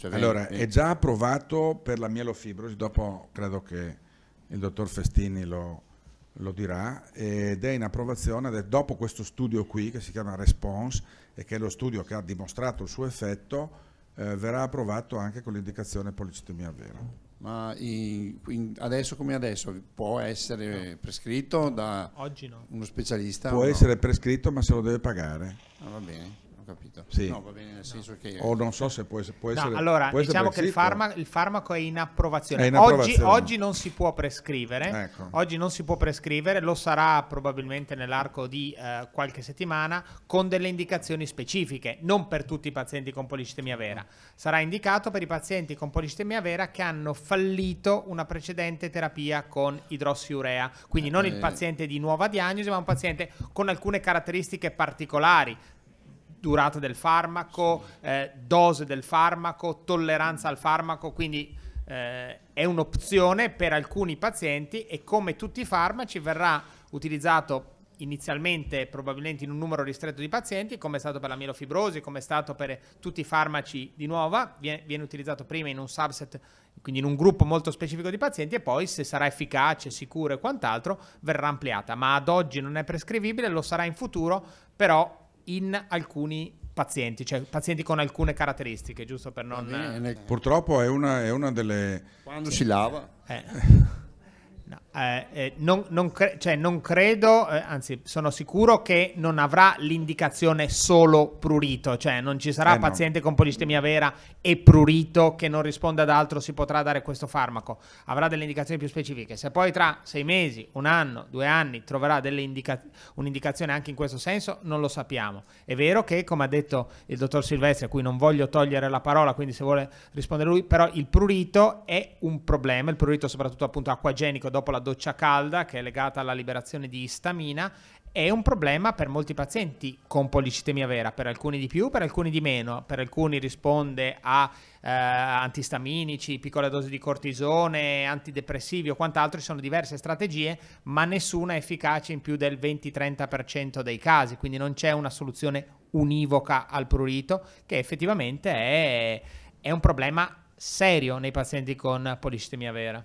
Cioè, Allora, venti- è già approvato per la mielofibrosi, dopo credo che il dottor Festini lo, lo dirà, ed è in approvazione, ed è dopo questo studio qui, che si chiama Response, e che è lo studio che ha dimostrato il suo effetto, eh, verrà approvato anche con l'indicazione policitemia vera. Ma in- in- adesso come adesso può essere prescritto da Oggi no. uno specialista? Può no? essere prescritto, ma se lo deve pagare. Ah, va bene, capito. Sì. No, va bene nel senso che... O non so se può, può No, essere allora, può essere diciamo che il, farma- il farmaco è in approvazione. È in Oggi, approvazione. oggi non si può prescrivere. Ecco. Oggi non si può prescrivere, lo sarà probabilmente nell'arco di eh, qualche settimana con delle indicazioni specifiche, non per tutti i pazienti con policitemia vera. Sarà indicato per i pazienti con policitemia vera che hanno fallito una precedente terapia con idrossiurea. Quindi non il Eh. paziente di nuova diagnosi, ma un paziente con alcune caratteristiche particolari durata del farmaco, eh, dose del farmaco, tolleranza al farmaco, quindi eh, è un'opzione per alcuni pazienti e come tutti i farmaci verrà utilizzato inizialmente probabilmente in un numero ristretto di pazienti, come è stato per la mielofibrosi, come è stato per tutti i farmaci di nuova, viene, viene utilizzato prima in un subset, quindi in un gruppo molto specifico di pazienti e poi se sarà efficace, sicuro e quant'altro verrà ampliata, ma ad oggi non è prescrivibile, lo sarà in futuro, però in alcuni pazienti, cioè pazienti con alcune caratteristiche, giusto per non... bene, Purtroppo è una, è una delle... Quando si lava? eh, no, eh, eh, non, non cre- cioè, non credo, eh, anzi sono sicuro che non avrà l'indicazione solo prurito, cioè non ci sarà Eh no. paziente con polistemia vera e prurito che non risponde ad altro, si potrà dare questo farmaco, avrà delle indicazioni più specifiche. Se poi tra sei mesi, un anno, due anni troverà delle indica- un'indicazione anche in questo senso, non lo sappiamo. È vero che, come ha detto il dottor Silvestri, a cui non voglio togliere la parola, quindi se vuole rispondere lui, però il prurito è un problema, il prurito soprattutto appunto acquagenico dopo la doccia calda, che è legata alla liberazione di istamina, è un problema per molti pazienti con policitemia vera, per alcuni di più, per alcuni di meno, per alcuni risponde a eh, antistaminici, piccole dosi di cortisone, antidepressivi o quant'altro, ci sono diverse strategie, ma nessuna è efficace in più del 20-30% dei casi, quindi non c'è una soluzione univoca al prurito, che effettivamente è, è un problema serio nei pazienti con policitemia vera.